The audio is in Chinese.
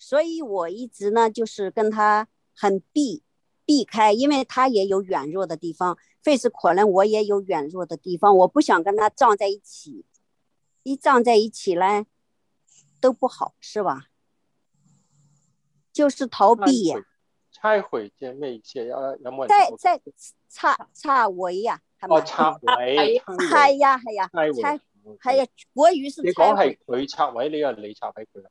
所以我一直呢，就是跟他很避避开，因为他也有软弱的地方。费事可能我也有软弱的地方，我不想跟他撞在一起。一撞在一起嘞，都不好，是吧？就是逃避。呀。拆毁，消灭一切，要要么。再再拆拆围呀？哦，拆围拆呀，拆呀，拆。拆呀，国语是拆你讲系佢拆围，你又你拆俾佢啊？